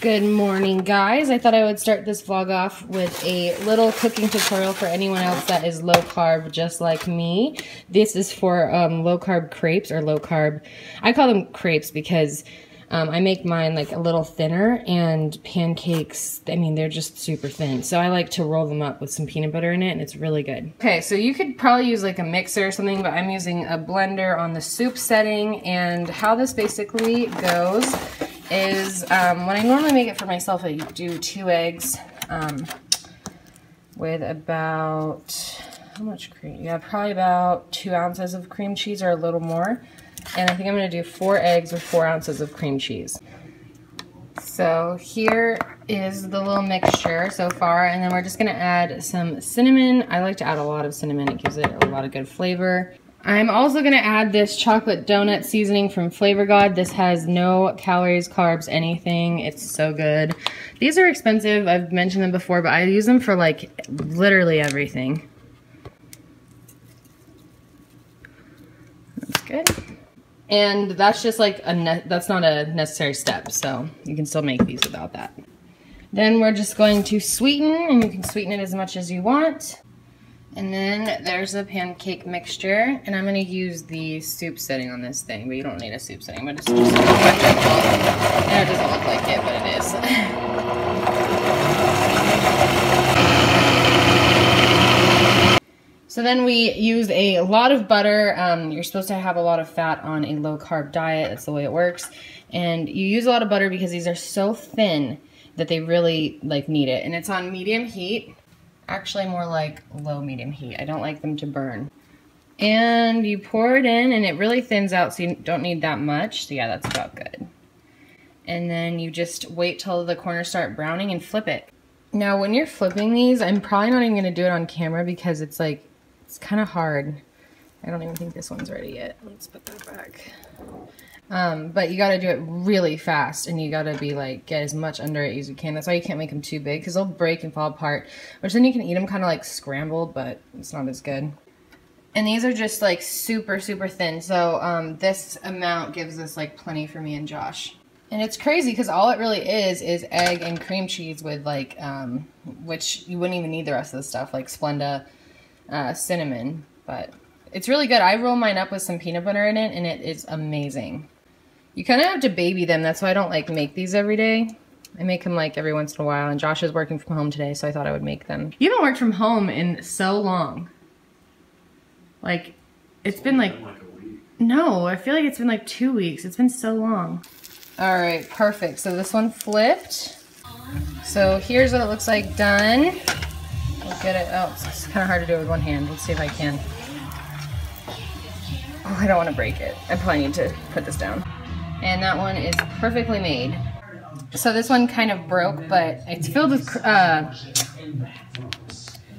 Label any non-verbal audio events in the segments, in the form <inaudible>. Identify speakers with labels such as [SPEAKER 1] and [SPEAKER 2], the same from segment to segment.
[SPEAKER 1] Good morning, guys. I thought I would start this vlog off with a little cooking tutorial for anyone else that is low carb, just like me. This is for um, low carb crepes or low carb. I call them crepes because um, I make mine like a little thinner and pancakes, I mean, they're just super thin. So I like to roll them up with some peanut butter in it and it's really good. Okay, so you could probably use like a mixer or something, but I'm using a blender on the soup setting. And how this basically goes is um, when I normally make it for myself, I do two eggs um, with about, how much cream? Yeah, probably about two ounces of cream cheese or a little more. And I think I'm going to do four eggs with four ounces of cream cheese. So here is the little mixture so far, and then we're just going to add some cinnamon. I like to add a lot of cinnamon. It gives it a lot of good flavor. I'm also going to add this chocolate donut seasoning from Flavor God. This has no calories, carbs, anything. It's so good. These are expensive. I've mentioned them before, but I use them for like literally everything. That's good. And that's just like a, that's not a necessary step. So you can still make these without that. Then we're just going to sweeten and you can sweeten it as much as you want. And then there's the pancake mixture, and I'm gonna use the soup setting on this thing, but you don't need a soup setting, but it's just a And it doesn't look like it, but it is. <laughs> so then we use a lot of butter. Um, you're supposed to have a lot of fat on a low carb diet. That's the way it works. And you use a lot of butter because these are so thin that they really like need it. And it's on medium heat actually more like low medium heat. I don't like them to burn. And you pour it in and it really thins out so you don't need that much. So yeah, that's about good. And then you just wait till the corners start browning and flip it. Now when you're flipping these, I'm probably not even gonna do it on camera because it's like, it's kind of hard. I don't even think this one's ready yet. Let's put that back. Um, but you got to do it really fast and you got to be like, get as much under it as you can. That's why you can't make them too big because they'll break and fall apart, which then you can eat them kind of like scrambled, but it's not as good. And these are just like super, super thin. So um, this amount gives us like plenty for me and Josh. And it's crazy because all it really is is egg and cream cheese with like, um, which you wouldn't even need the rest of the stuff, like Splenda uh, cinnamon. But it's really good. I roll mine up with some peanut butter in it and it is amazing. You kind of have to baby them. That's why I don't like make these every day. I make them like every once in a while. And Josh is working from home today, so I thought I would make them. You haven't worked from home in so long. Like, it's been like, no, I feel like it's been like two weeks. It's been so long. All right, perfect. So this one flipped. So here's what it looks like done. We'll get it, oh, it's kind of hard to do it with one hand. Let's see if I can. Oh, I don't want to break it. I probably need to put this down and that one is perfectly made. So this one kind of broke, but it's filled with uh,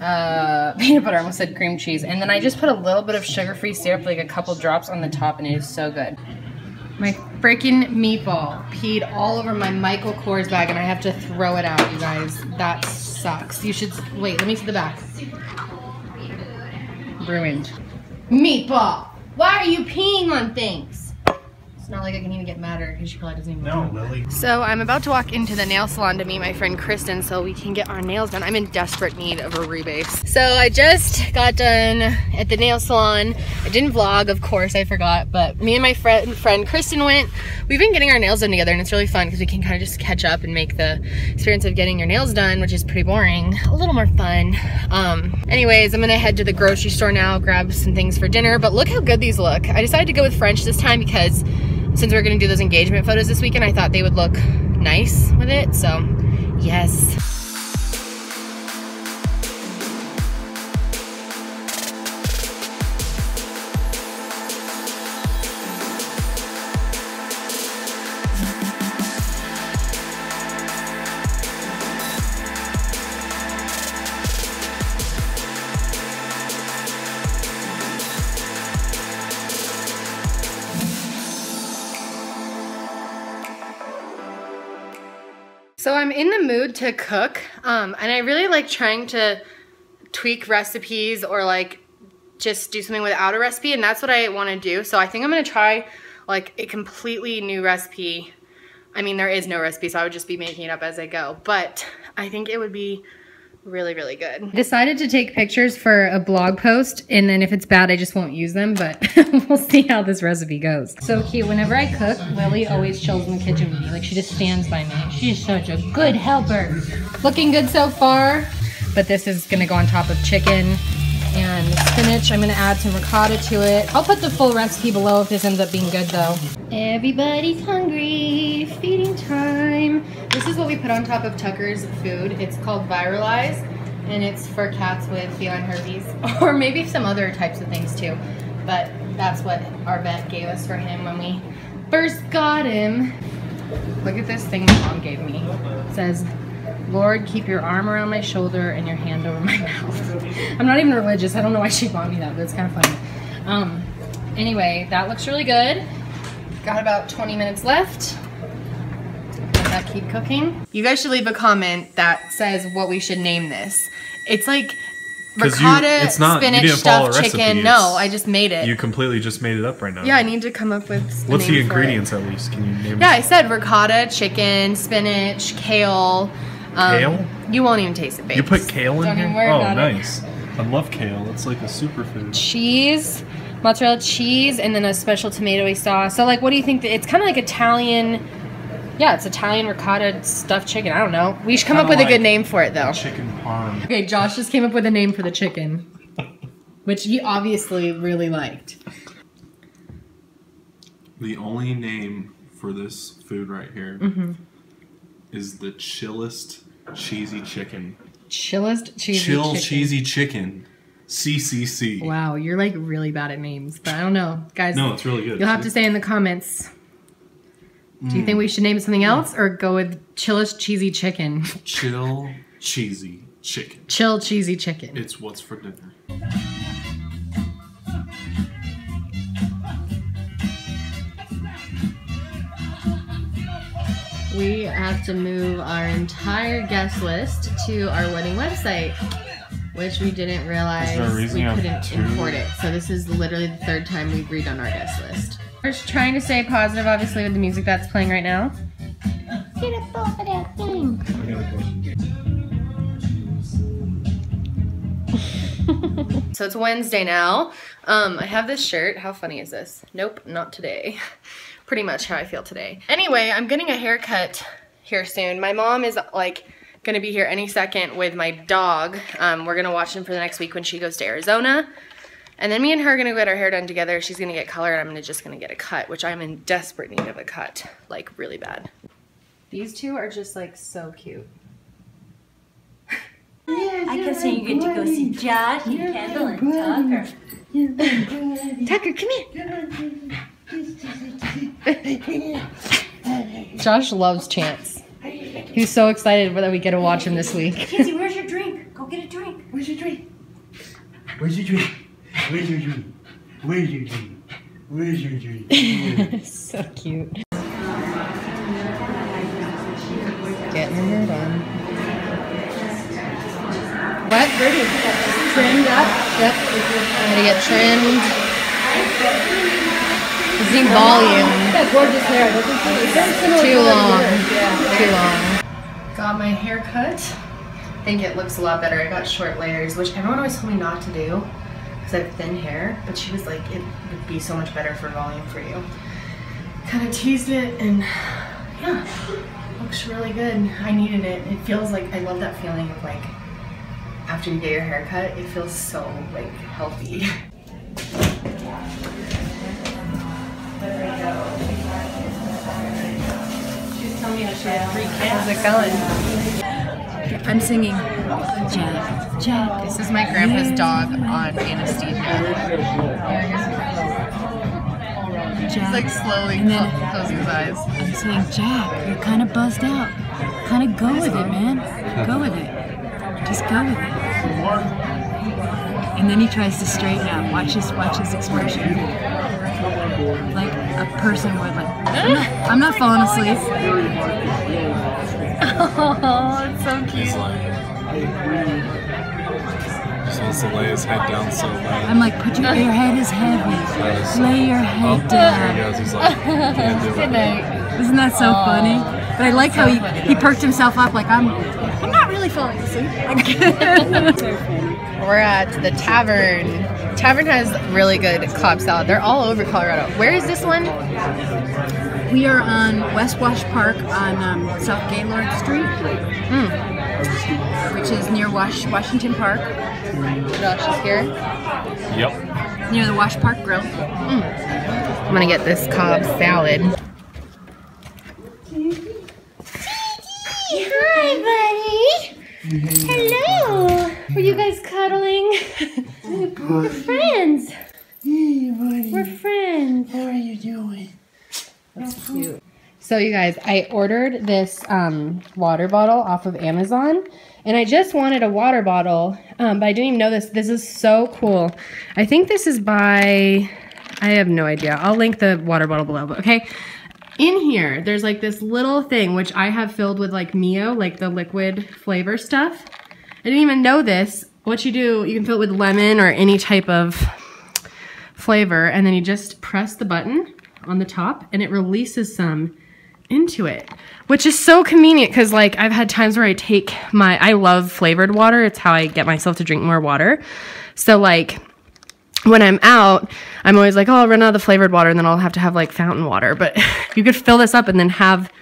[SPEAKER 1] uh, <laughs> peanut butter, I almost said cream cheese. And then I just put a little bit of sugar-free syrup, like a couple drops on the top, and it is so good. My freaking meatball peed all over my Michael Kors bag, and I have to throw it out, you guys. That sucks. You should, wait, let me see the back. Ruined. Meatball, why are you peeing on things? Not like I can even get mad at her because she probably doesn't even
[SPEAKER 2] No, Lily.
[SPEAKER 1] So I'm about to walk into the nail salon to meet my friend Kristen so we can get our nails done. I'm in desperate need of a rebase. So I just got done at the nail salon. I didn't vlog, of course, I forgot, but me and my friend, friend Kristen went. We've been getting our nails done together and it's really fun because we can kind of just catch up and make the experience of getting your nails done, which is pretty boring, a little more fun. Um, anyways, I'm gonna head to the grocery store now, grab some things for dinner, but look how good these look. I decided to go with French this time because since we're gonna do those engagement photos this weekend, I thought they would look nice with it. So yes. In the mood to cook, um, and I really like trying to tweak recipes or like just do something without a recipe, and that's what I want to do. So I think I'm going to try like a completely new recipe I mean, there is no recipe, so I would just be making it up as I go. But I think it would be really, really good. Decided to take pictures for a blog post, and then if it's bad, I just won't use them, but <laughs> we'll see how this recipe goes. So cute. Whenever I cook, Lily always chills in the kitchen with me. Like, she just stands by me. She's such a good helper. Looking good so far, but this is gonna go on top of chicken and spinach. I'm gonna add some ricotta to it. I'll put the full recipe below if this ends up being good though. Everybody's hungry, feeding time. This is what we put on top of Tucker's food. It's called Viralys and it's for cats with feline herpes <laughs> or maybe some other types of things too. But that's what our vet gave us for him when we first got him. Look at this thing my mom gave me. It says Lord, keep your arm around my shoulder and your hand over my <laughs> mouth. I'm not even religious. I don't know why she bought me that, but it's kind of funny. Um, anyway, that looks really good. Got about 20 minutes left. Let that keep cooking. You guys should leave a comment that says what we should name this. It's like
[SPEAKER 2] 'Cause you-
[SPEAKER 1] ricotta,
[SPEAKER 2] it's not-
[SPEAKER 1] spinach,
[SPEAKER 2] didn't follow a
[SPEAKER 1] stuffed chicken. No, I just made it.
[SPEAKER 2] You completely just made it up right now.
[SPEAKER 1] yeah, I need to come up with
[SPEAKER 2] What's the
[SPEAKER 1] it.
[SPEAKER 2] ingredients at least? Can you name
[SPEAKER 1] Yeah, I said ricotta, chicken, spinach, kale. Um,
[SPEAKER 2] Kale?
[SPEAKER 1] You won't even taste it, babe.
[SPEAKER 2] You put kale in
[SPEAKER 1] Don't
[SPEAKER 2] here?
[SPEAKER 1] even worry
[SPEAKER 2] oh,
[SPEAKER 1] about it.
[SPEAKER 2] nice. I love kale. It's like a superfood.
[SPEAKER 1] cheese, mozzarella cheese, and then a special tomatoey sauce. So, like, what do you think? It's kind of like Italian. Yeah, it's Italian ricotta stuffed chicken. I don't know. We should come up
[SPEAKER 2] Kinda
[SPEAKER 1] with a good name for it, though.
[SPEAKER 2] Chicken parm.
[SPEAKER 1] Okay, Josh just came up with a name for the chicken, <laughs> which he obviously really liked.
[SPEAKER 2] The only name for this food right here is the chillest cheesy chicken.
[SPEAKER 1] Chillest cheesy chicken.
[SPEAKER 2] Chill
[SPEAKER 1] chicken.
[SPEAKER 2] cheesy chicken. CCC.
[SPEAKER 1] Wow, you're like really bad at names, but I don't know, guys.
[SPEAKER 2] No, it's really good.
[SPEAKER 1] You'll have to say in the comments. Do you think mm. we should name it something else or go with chillest cheesy chicken?
[SPEAKER 2] Chill cheesy chicken.
[SPEAKER 1] Chill cheesy chicken.
[SPEAKER 2] It's what's for dinner.
[SPEAKER 1] We have to move our entire guest list to our wedding website, which we didn't realize
[SPEAKER 2] Is there a reason
[SPEAKER 1] we couldn't
[SPEAKER 2] two?
[SPEAKER 1] import it. So this is literally the third time we've redone our guest list. We're just trying to stay positive, obviously, with the music that's playing right now. Get up off of that thing.
[SPEAKER 2] I got a question.
[SPEAKER 1] So it's Wednesday now. Um, I have this shirt. How funny is this? Nope, not today. <laughs> Pretty much how I feel today. Anyway, I'm getting a haircut here soon. My mom is like gonna be here any second with my dog. Um, we're gonna watch him for the next week when she goes to Arizona. And then me and her are gonna get our hair done together. She's gonna get color and I'm gonna just gonna get a cut, which I'm in desperate need of a cut, like really bad. These two are just like so cute. <laughs>
[SPEAKER 3] I kept saying you get to go see Josh and Kendall and Tucker. <laughs>
[SPEAKER 1] Tucker, come here. Josh loves Chance. He's so excited that we get to watch him this week.
[SPEAKER 3] Kinsey, where's your drink? Go get a drink.
[SPEAKER 4] Where's your drink? Where's your drink? Where's your drink? Where's your drink? Where's your drink? <laughs>
[SPEAKER 1] so cute. Getting her hair done. What? Trimmed up? Yep. I'm gonna get trimmed. Volume. Too long. Too long. Got my hair cut. I think it looks a lot better. I got short layers, which everyone always told me not to do because I have thin hair, but she was like, it would be so much better for volume for you. Kind of teased it and yeah, looks really good. I needed it. It feels like, I love that feeling of like, after you get your hair cut, it feels so like healthy. <laughs> How's it going?
[SPEAKER 3] I'm singing. Jack, Jack.
[SPEAKER 1] This is my grandpa's dog on anesthesia. He's
[SPEAKER 3] Jack.
[SPEAKER 1] like slowly
[SPEAKER 3] And then-
[SPEAKER 1] clo- closing his eyes.
[SPEAKER 3] I'm saying, Jack, you're kind of buzzed out. Kind of go with it, man. Go with it. Just go with it. And then he tries to straighten up. Watch his, watch his expression. Like a person would. Like, I'm not, I'm not falling asleep. <laughs>
[SPEAKER 1] Oh, it's so cute.
[SPEAKER 2] Just wants to lay his head down so bad.
[SPEAKER 3] I'm like, put your, your head is heavy. Lay your head
[SPEAKER 2] there he
[SPEAKER 3] down.
[SPEAKER 2] goes. He's like, can't do <laughs>
[SPEAKER 1] Good night.
[SPEAKER 3] Isn't that so funny? But I like how he, he perked himself up like I'm I'm not really falling asleep. <laughs>
[SPEAKER 1] We're at the tavern. Tavern has really good club salad. They're all over Colorado. Where is this one?
[SPEAKER 3] we are on West Wash Park on um, South Gaylord Street, which is near Wash Washington Park,
[SPEAKER 1] Josh is here.
[SPEAKER 2] Yep.
[SPEAKER 3] near the Wash Park Grill.
[SPEAKER 1] I'm gonna get this Cobb salad. Hi, buddy. Hello. Are you guys cuddling? We're friends.
[SPEAKER 4] Hey, buddy.
[SPEAKER 1] We're friends.
[SPEAKER 4] How are you doing? That's cute.
[SPEAKER 1] So you guys, I ordered this um, water bottle off of Amazon, and I just wanted a water bottle, um, but I didn't even know this. This is so cool. I think this is by. I have no idea. I'll link the water bottle below. But okay, in here, there's like this little thing which I have filled with like Mio, like the liquid flavor stuff. I didn't even know this. What you do, you can fill it with lemon or any type of flavor, and then you just press the button on the top, and it releases some into it, which is so convenient because like I've had times where I take my I love flavored water. It's how I get myself to drink more water. So like when I'm out, I'm always like, oh, I'll run out of the flavored water, and then I'll have to have like fountain water. But <laughs> you could fill this up and then have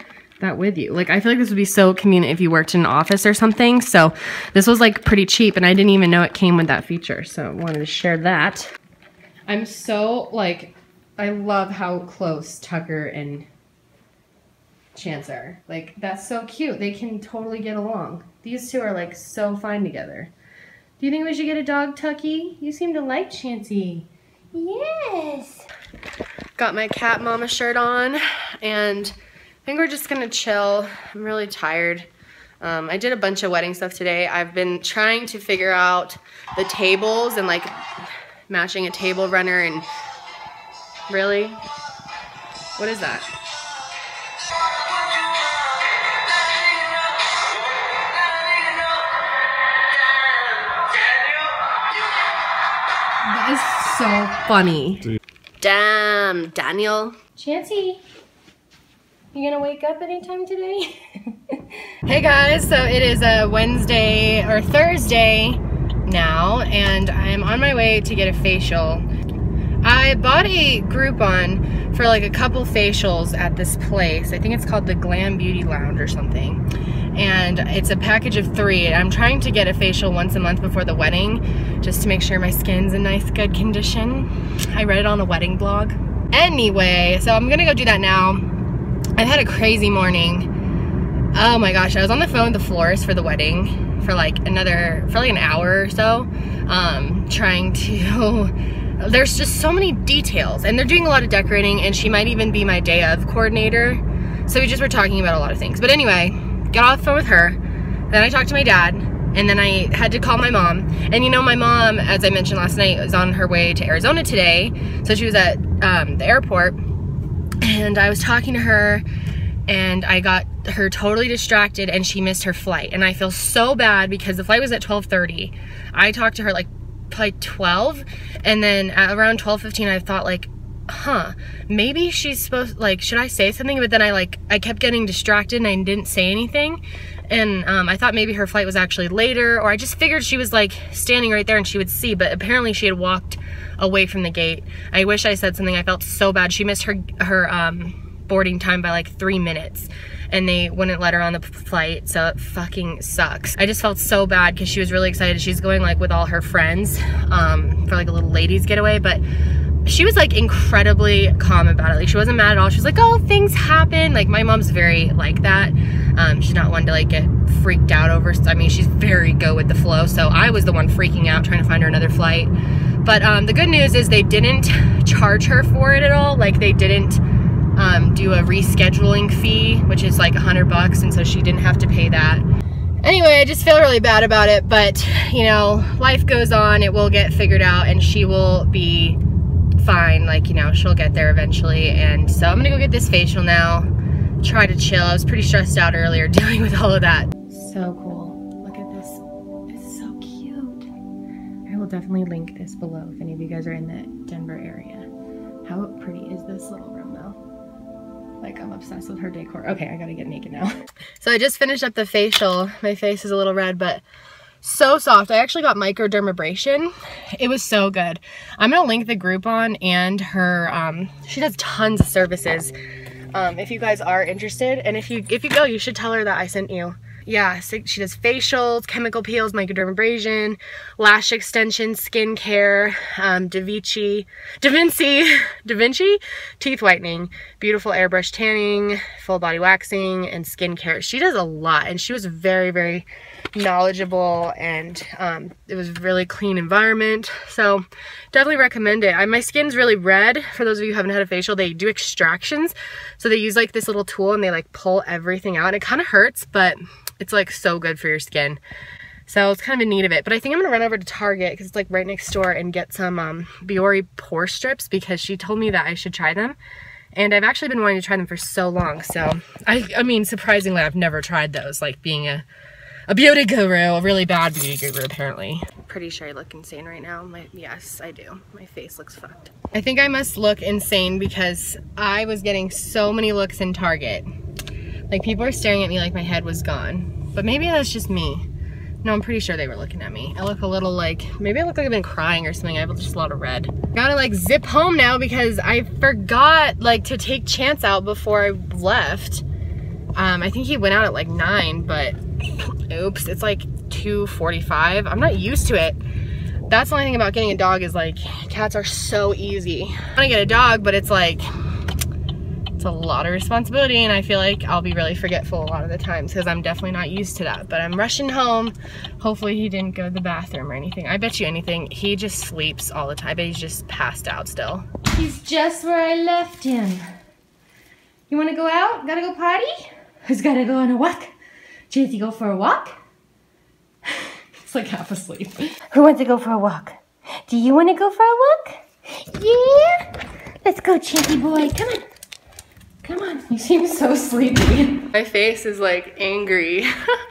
[SPEAKER 1] that with you. Like I feel like this would be so convenient if you worked in an office or something. So this was like pretty cheap, and I didn't even know it came with that feature. So I wanted to share that. I'm so like, I love how close Tucker and Chance are. Like that's so cute. They can totally get along. These two are like so fine together. Do you think we should get a dog, Tucky? You seem to like Chancey. Yes. Got my cat mama shirt on, and I think we're just gonna chill. I'm really tired. Um, I did a bunch of wedding stuff today. I've been trying to figure out the tables and like matching a table runner and really, what is that? That is so funny. Damn, Daniel. Chancey, you gonna wake up anytime today? <laughs> hey guys, so it is a Wednesday or Thursday now, and I'm on my way to get a facial. I bought a Groupon for like a couple facials at this place. I think it's called the Glam Beauty Lounge or something. And it's a package of three. I'm trying to get a facial once a month before the wedding just to make sure my skin's in nice, good condition. I read it on a wedding blog. Anyway, so I'm gonna go do that now. I've had a crazy morning. Oh my gosh, I was on the phone with the florist for the wedding for like another, for like an hour or so, um, trying to <laughs> there's just so many details and they're doing a lot of decorating and she might even be my day of coordinator. So we just were talking about a lot of things. But anyway got off the phone with her then I talked to my dad and then I had to call my mom. And you know my mom as I mentioned last night was on her way to Arizona today. So she was at um, the airport and I was talking to her and I got her totally distracted and she missed her flight. And I feel so bad because the flight was at 12:30 I talked to her like probably 12 and then around 12:15 I thought like huh maybe she's supposed like should I say something? But then I like I kept getting distracted and I didn't say anything and um, I thought maybe her flight was actually later or I just figured she was like standing right there and she would see but apparently she had walked away from the gate. I wish I said something I felt so bad. She missed her her um, boarding time by like three minutes and they wouldn't let her on the flight so it fucking sucks. I just felt so bad because she was really excited. She's going like with all her friends um, for like a little ladies getaway but she was like incredibly calm about it. Like she wasn't mad at all. She was like oh things happen. Like my mom's very like that. Um, she's not one to like get freaked out over i mean she's very go with the flow so i was the one freaking out trying to find her another flight. But um, the good news is they didn't charge her for it at all. Like they didn't um, do a rescheduling fee, which is like a hundred bucks, and so she didn't have to pay that. Anyway, I just feel really bad about it, but you know, life goes on. It will get figured out, and she will be fine. Like you know, she'll get there eventually. And so I'm gonna go get this facial now. Try to chill. I was pretty stressed out earlier <laughs> dealing with all of that. So cool. Look at this. It's so cute. I will definitely link this below if any of you guys are in the Denver area. How pretty is this little room though? Like I'm obsessed with her decor. Okay, I gotta get naked now. <laughs> So I just finished up the facial. My face is a little red, but so soft. I actually got microdermabrasion. It was so good. I'm gonna link the Groupon and her, um, she does tons of services. Um, if you guys are interested, and if you if you go, you should tell her that I sent you yeah, she does facials, chemical peels, microdermabrasion, lash extension, skincare, um, Da Vinci, Da Vinci, <laughs> Da Vinci, teeth whitening, beautiful airbrush tanning, full body waxing, and skincare. She does a lot, and she was very, very knowledgeable, and um, it was really clean environment. So definitely recommend it. I, my skin's really red. For those of you who haven't had a facial, they do extractions. So they use like this little tool and they like pull everything out. And It kind of hurts, but it's like so good for your skin. So it's kind of in need of it. But I think I'm gonna run over to Target because it's like right next door and get some um, Biore pore strips because she told me that I should try them. And I've actually been wanting to try them for so long. So I, I mean, surprisingly, I've never tried those. Like being a, a beauty guru, a really bad beauty guru apparently. Pretty sure I look insane right now. My, yes, I do. My face looks fucked. I think I must look insane because I was getting so many looks in Target like people are staring at me like my head was gone. But maybe that's just me. No, I'm pretty sure they were looking at me. I look a little like, maybe I look like I've been crying or something. I have just a lot of red. Gotta like zip home now because I forgot like to take Chance out before I left. Um, I think he went out at like nine, but <clears throat> oops, it's like 2.45. I'm not used to it. That's the only thing about getting a dog is like, cats are so easy. I wanna get a dog, but it's like, it's a lot of responsibility and I feel like I'll be really forgetful a lot of the times because I'm definitely not used to that. But I'm rushing home. Hopefully he didn't go to the bathroom or anything. I bet you anything, he just sleeps all the time. But he's just passed out still. He's just where I left him. You wanna go out? Gotta go potty? Who's gotta go on a walk? Chase, you go for a walk? <laughs> it's like half asleep. Who wants to go for a walk? Do you wanna go for a walk? Yeah? Let's go, Chinky boy, come on. Come on. You seem so sleepy. My face is like angry, <laughs>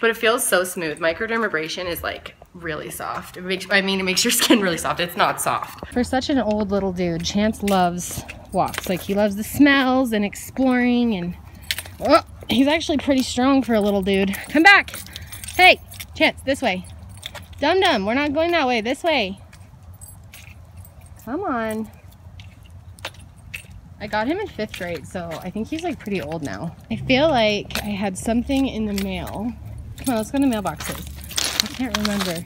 [SPEAKER 1] but it feels so smooth. Microdermabrasion is like really soft. It makes, I mean, it makes your skin really soft. It's not soft. For such an old little dude, Chance loves walks. Like he loves the smells and exploring and, oh, he's actually pretty strong for a little dude. Come back. Hey, Chance, this way. Dum Dum, we're not going that way. This way. Come on. I got him in fifth grade, so I think he's like pretty old now. I feel like I had something in the mail. Come on, let's go in the mailboxes. I can't remember.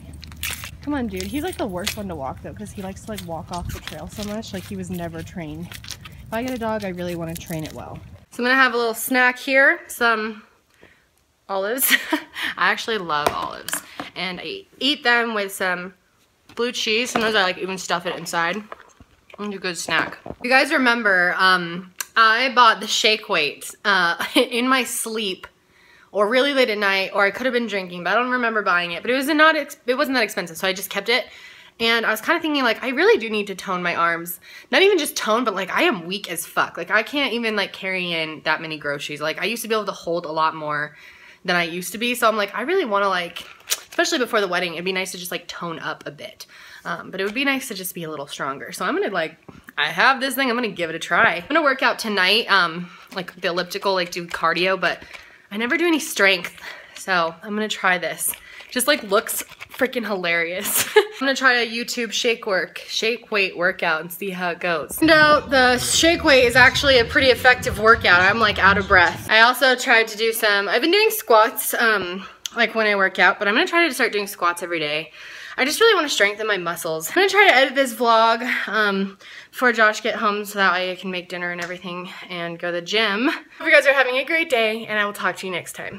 [SPEAKER 1] Come on, dude. He's like the worst one to walk though, because he likes to like walk off the trail so much. Like he was never trained. If I get a dog, I really want to train it well. So I'm gonna have a little snack here. Some olives. <laughs> I actually love olives. And I eat them with some blue cheese. Sometimes I like even stuff it inside. A good snack. You guys remember, um, I bought the shake weight uh, <laughs> in my sleep or really late at night or I could have been drinking, but I don't remember buying it. But it was not it wasn't that expensive, so I just kept it. And I was kind of thinking like, I really do need to tone my arms. Not even just tone, but like I am weak as fuck. Like I can't even like carry in that many groceries. Like I used to be able to hold a lot more than I used to be. So I'm like, I really want to like, especially before the wedding, it'd be nice to just like tone up a bit. Um, but it would be nice to just be a little stronger. So I'm gonna like, I have this thing, I'm gonna give it a try. I'm gonna work out tonight, um, like the elliptical, like do cardio, but I never do any strength. So I'm gonna try this. Just like looks freaking hilarious. <laughs> I'm gonna try a YouTube shake work, shake weight workout and see how it goes. No, the shake weight is actually a pretty effective workout. I'm like out of breath. I also tried to do some, I've been doing squats um, like when I work out, but I'm gonna try to start doing squats every day. I just really want to strengthen my muscles. I'm gonna try to edit this vlog um, before Josh get home so that way I can make dinner and everything and go to the gym. Hope you guys are having a great day and I will talk to you next time.